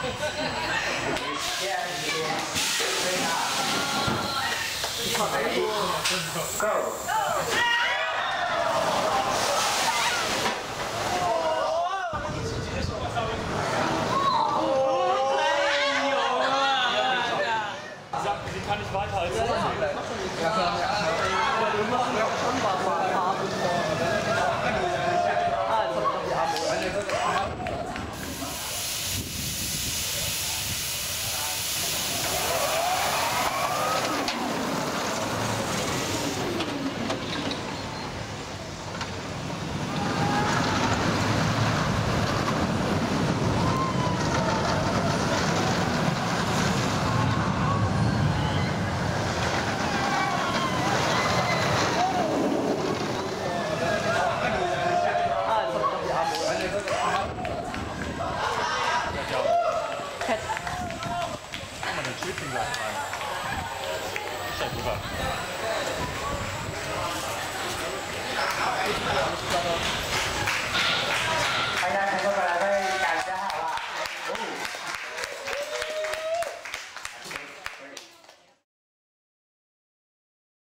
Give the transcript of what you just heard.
Go. Kann nicht weiter als ja, ja. shooting that time. Isso é boba. Isso é boba.